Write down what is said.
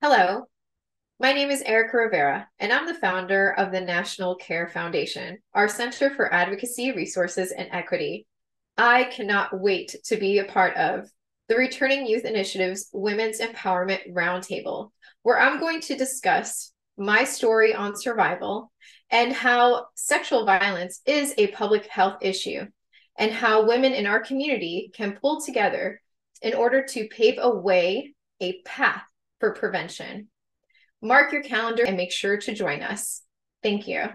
Hello, my name is Erica Rivera, and I'm the founder of the National Care Foundation, our Center for Advocacy, Resources, and Equity. I cannot wait to be a part of the Returning Youth Initiative's Women's Empowerment Roundtable, where I'm going to discuss my story on survival and how sexual violence is a public health issue, and how women in our community can pull together in order to pave a way, a path for prevention. Mark your calendar and make sure to join us. Thank you.